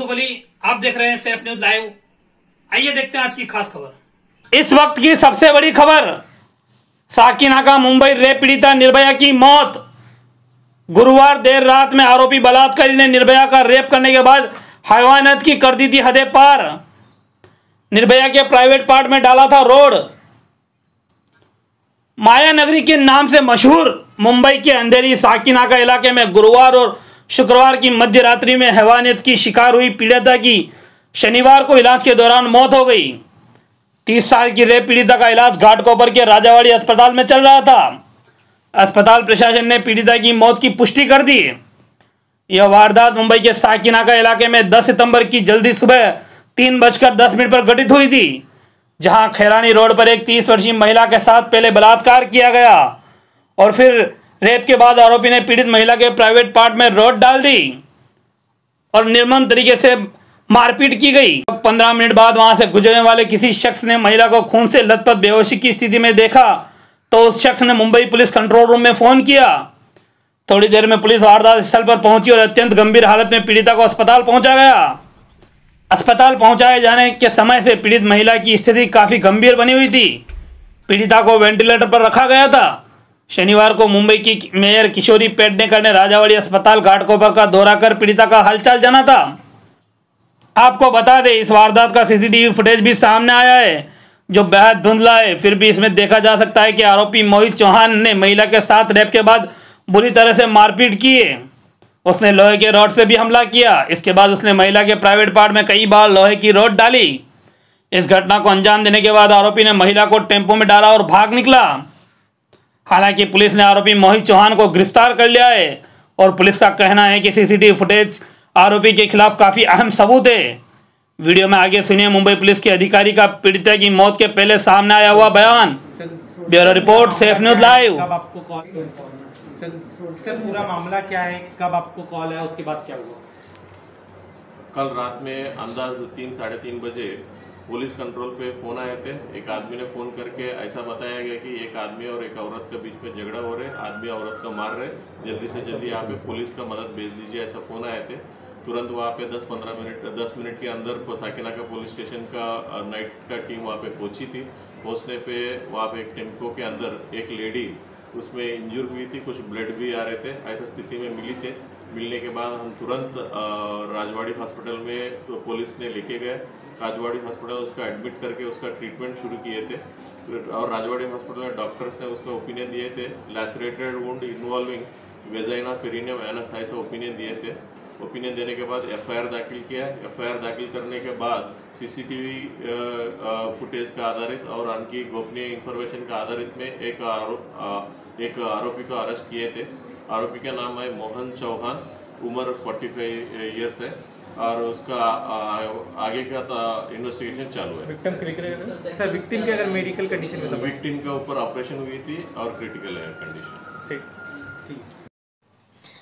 यूसुफ अली आप देख रहे हैं सेफ़ न्यूज़ लाइव आइए देखते हैं आज की खास खबर। इस वक्त की सबसे बड़ी खबर, साकिना का मुंबई रेप पीड़िता निर्भया की मौत। गुरुवार देर रात में आरोपी बलात्कारी ने निर्भया का रेप करने के बाद हैवानियत की कर दी थी हदे पार। निर्भया के प्राइवेट पार्ट में डाला था रोड। माया नगरी के नाम से मशहूर मुंबई के अंधेरी साकिनाका इलाके में गुरुवार और शुक्रवार की मध्य रात्रि में हैवानियत की शिकार हुई पीड़िता की। शनिवार को इलाज के दौरान मौत हो गई। तीस साल की रेप पीड़िता का इलाज घाटकोपर के राजावाड़ी अस्पताल में चल रहा था। अस्पताल प्रशासन ने पीड़िता की मौत की पुष्टि कर दी। यह वारदात मुंबई के साकिनाका इलाके में 10 सितंबर की जल्दी सुबह तीन बजकर दस मिनट पर घटित हुई थी, जहाँ खैरानी रोड पर एक तीस वर्षीय महिला के साथ पहले बलात्कार किया गया और फिर रेप के बाद आरोपी ने पीड़ित महिला के प्राइवेट पार्ट में रोड डाल दी और निर्मम तरीके से मारपीट की गई। पंद्रह मिनट बाद वहाँ से गुजरने वाले किसी शख्स ने महिला को खून से लथपथ बेहोशी की स्थिति में देखा तो उस शख्स ने मुंबई पुलिस कंट्रोल रूम में फ़ोन किया। थोड़ी देर में पुलिस वारदात स्थल पर पहुँची और अत्यंत गंभीर हालत में पीड़िता को अस्पताल पहुँचा गया। अस्पताल पहुँचाए जाने के समय से पीड़ित महिला की स्थिति काफ़ी गंभीर बनी हुई थी। पीड़िता को वेंटिलेटर पर रखा गया था। शनिवार को मुंबई की मेयर किशोरी पेडनेकर ने राजावाड़ी अस्पताल घाटकोपर का दौरा कर पीड़िता का हालचाल जाना था। आपको बता दें, इस वारदात का सीसीटीवी फुटेज भी सामने आया है, जो बेहद धुंधला है। फिर भी इसमें देखा जा सकता है कि आरोपी मोहित चौहान ने महिला के साथ रेप के बाद बुरी तरह से मारपीट की है उसने लोहे के रॉड से भी हमला किया। इसके बाद उसने महिला के प्राइवेट पार्ट में कई बार लोहे की रॉड डाली। इस घटना को अंजाम देने के बाद आरोपी ने महिला को टेंपो में डाला और भाग निकला। हालाँकि पुलिस ने आरोपी मोहित चौहान को गिरफ़्तार कर लिया है और पुलिस का कहना है कि सीसीटीवी फुटेज आरोपी के खिलाफ काफ़ी अहम सबूत है। वीडियो में आगे सुनिए मुंबई पुलिस के अधिकारी का पीड़िता की मौत के पहले सामने आया हुआ बयान। Bureau report safe news live. आपको कॉल सर सर पूरा मामला क्या है? कब आपको कॉल आया? उसके बाद क्या हुआ? कल रात में अंदाज तीन साढ़े तीन बजे पुलिस कंट्रोल पे फ़ोन आए थे। एक आदमी ने फ़ोन करके ऐसा बताया गया कि एक आदमी और एक औरत के बीच में झगड़ा हो रहे आदमी औरत को मार रहे जल्दी से जल्दी यहाँ पे पुलिस का मदद भेज दीजिए ऐसा फ़ोन आए थे। तुरंत वहाँ पे 10-15 मिनट 10 मिनट के अंदर साकिनाका पुलिस स्टेशन का नाइट का टीम वहाँ पे पहुँची थी। पहुँचने पे वहाँ पे एक टेंपो के अंदर एक लेडी उसमें इंजर हुई थी कुछ ब्लड भी आ रहे थे। ऐसा स्थिति में मिली थे। मिलने के बाद हम तुरंत राजवाड़ी हॉस्पिटल में तो पुलिस ने लेके गए। राजवाड़ी हॉस्पिटल उसका एडमिट करके उसका ट्रीटमेंट शुरू किए थे। और राजवाड़ी हॉस्पिटल में डॉक्टर्स ने उसका ओपिनियन दिए थे। Lacerated wound involving vagina perineum anus ऐसा ओपिनियन दिए थे। ओपिनियन देने के बाद एफआईआर दाखिल किया। है एफआईआर दाखिल करने के बाद सीसीटीवी फुटेज का आधारित और उनकी गोपनीय इंफॉर्मेशन का आधारित में एक आरोप एक आरोपी को अरेस्ट किए थे। आरोपी का नाम है मोहन चौहान उम्र 45 इयर्स है और उसका आगे का इन्वेस्टिगेशन चालू है। विक्टिम क्रिटिकल सर विक्टिम की अगर मेडिकल कंडीशन में विक्टिम के ऊपर ऑपरेशन हुई थी और क्रिटिकल है कंडीशन ठीक।